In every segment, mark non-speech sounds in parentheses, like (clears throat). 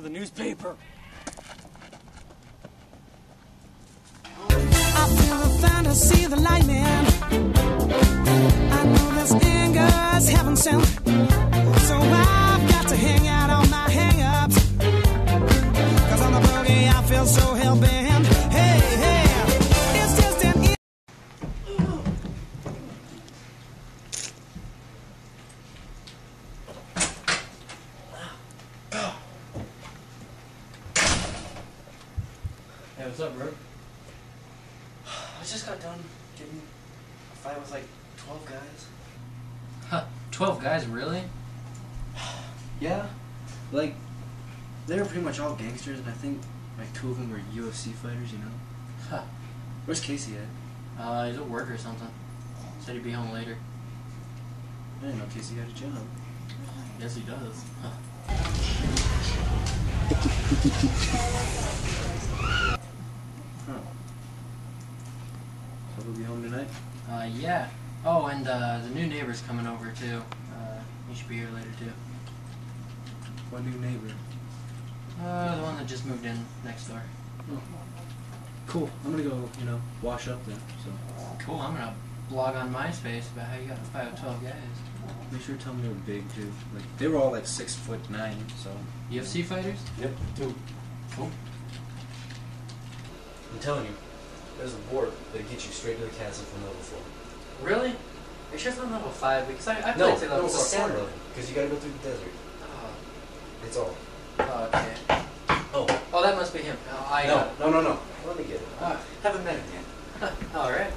for the newspaper. I feel the fantasy, the lightning. I know this anger's heaven sent. So I've got to hang out on my hang ups. Cause on the boogie, I feel so hell bent. Got done getting a fight with like 12 guys. Huh, 12 guys, really? (sighs) Yeah. Like, they were pretty much all gangsters, and I think like two of them were UFC fighters, you know? Huh. Where's Casey at? Uh, he's at work or something. Said he'd be home later. I didn't know Casey had a job. Yes, he does. Huh. Huh. (laughs) So he'll be home tonight? Uh, yeah. Oh, and uh, the new neighbor's coming over, too. Uh, he should be here later, too. What new neighbor? Uh, the one that just moved in next door. Cool. I'm gonna go, you know, wash up then. So Cool, I'm gonna blog on MySpace about how you got a fight with 12 guys. make sure to tell them they were big too. Like they were all like six foot nine. So UFC fighters? yep, two. Cool. I'm telling you, there's a board that gets you straight to the castle from level four. Really? Are you sure it's on level 5? Because I, I No, played to level no, it's a 4 sand level because you got to go through the desert. Oh, It's all. oh, okay. Oh Oh, that must be him. Oh, I no, uh, no, no, no. Let me get it. Ah. Haven't met him yet. (laughs) All right.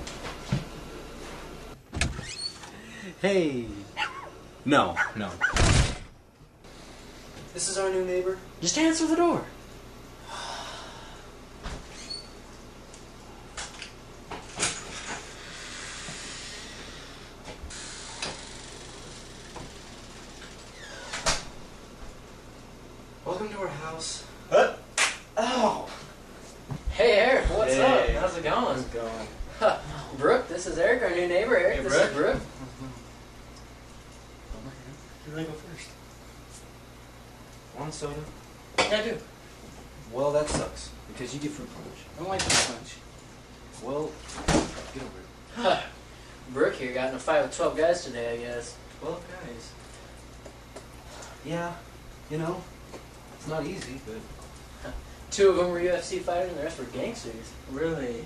hey. No, no. This is our new neighbor. Just answer the door. Welcome to our house. What? Oh. Hey, Eric, what's Hey. up? How's it going? How's it going? Huh. Brooke, this is Eric, our new neighbor. Eric, Hey, this Brooke. is Brooke. Mm-hmm. You're gonna go first. One soda. Yeah, I do. Well, that sucks because you get fruit punch. I don't like fruit punch. Well, get over it. Huh. Brooke here got in a fight with 12 guys today, I guess. Twelve guys. Yeah, you know, it's not easy, but (laughs) Two of them were UFC fighters and the rest were gangsters. Really?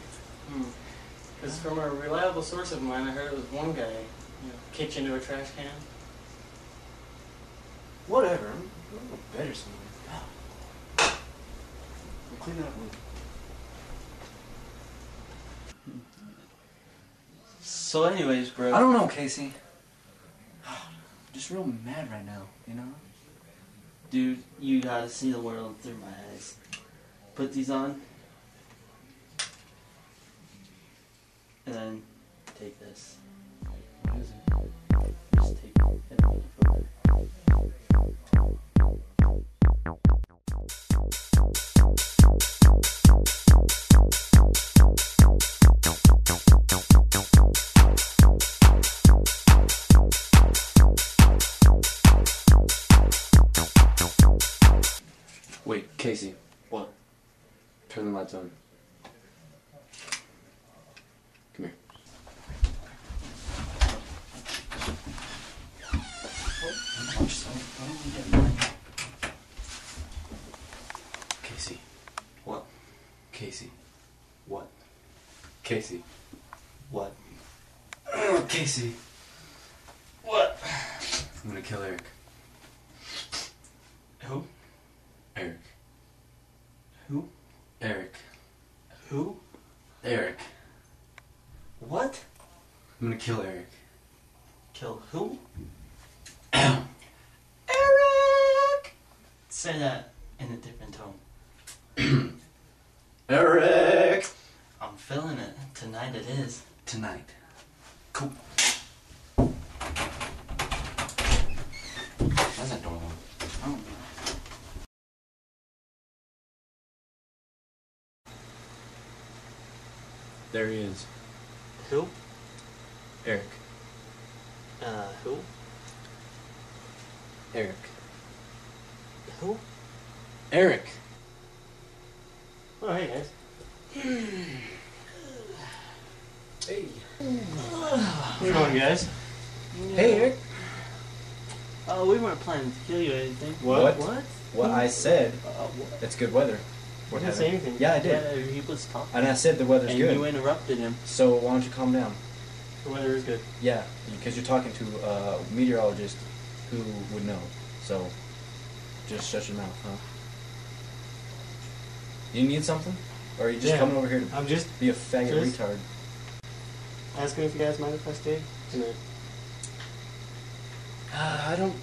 Hmm. Because from a reliable source of mine, I heard it was one guy, you know, kicked into a trash can. whatever. I'm better somewhere. We'll clean that up later. So, anyways, bro. I don't know, Casey. (sighs) I'm Just real mad right now, you know? Dude, you gotta see the world through my eyes. Put these on. And then take this. Just take it Turn the lights on. Come here. Casey. What? Casey. What? Casey. What? (clears throat) Casey. What? I'm gonna kill Eric. Who? Eric. Who? Eric. Who? Eric. What? I'm gonna kill Eric. Kill who? (coughs) Eric! Say that in a different tone. (coughs) Eric! I'm feeling it. Tonight it is. Tonight. Cool. Why's that door locked? I. There he is. Who? Eric. Uh, who? Eric. Who? Eric! Oh, hey guys. Hey. How's it going, guys? Hey, Eric. Oh, we weren't planning to kill you or anything. What? What? What I said, Uh, what? it's good weather. You We're didn't say anything. Yeah, I did. Yeah, he was talking. And I said the weather's and good. you interrupted him. So why don't you calm down? The weather is good. Yeah, because you're talking to a meteorologist who would know. So just shut your mouth, huh? You need something? Or are you just Yeah. coming over here to I'm just be a faggot Just- retard? asking if you guys mind if I stay tonight. Uh, I don't.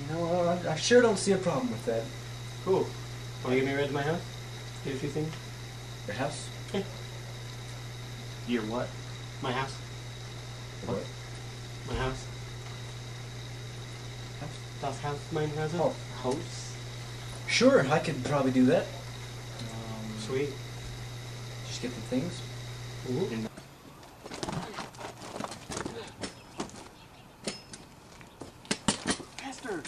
You know, I, I sure don't see a problem with that. Cool. Want to give me a ride to my house? Get a few things? Your house? Yeah. Your what? My house. What? My house. House? Das Haus, mein Haus. Oh, Host? sure, I could probably do that. Um, Sweet. Just get the things. Ooh. Pastor!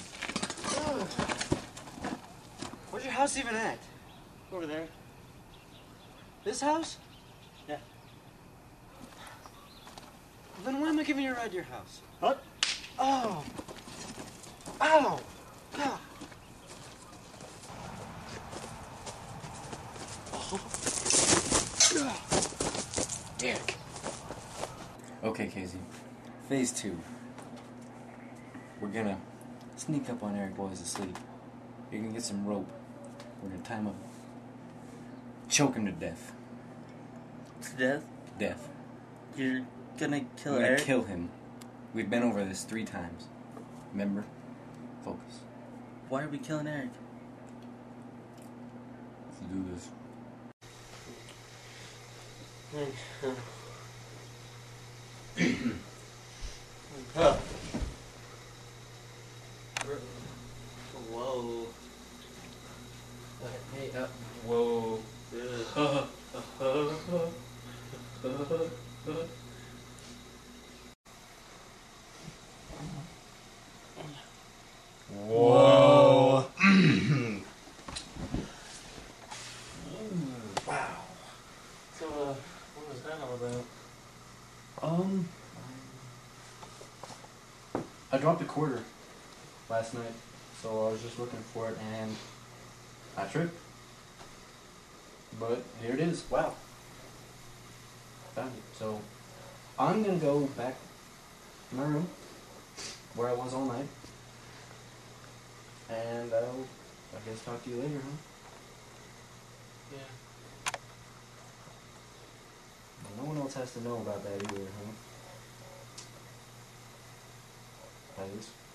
Where's your house even at? Over there. This house? Then why am I giving you a ride to your house? What? Oh! Ow! God! Dick. Okay, Casey. Phase two. We're gonna sneak up on Eric while he's asleep. You're gonna get some rope. We're gonna tie him up. Choke him to death. To death? Death. You're gonna kill We're gonna Eric? kill him. We've been over this three times. Remember? Focus. Why are we killing Eric? Let's do this. Uh, (clears throat) huh. Whoa. Hey, uh, Whoa. Whoa. So, uh, what was that all about? Um, I dropped a quarter last night, so I was just looking for it and I tripped. But here it is. Wow. Found it. So I'm gonna go back to my room where I was all night, and I'll I guess talk to you later, huh? Yeah. No one else has to know about that either, huh? That is.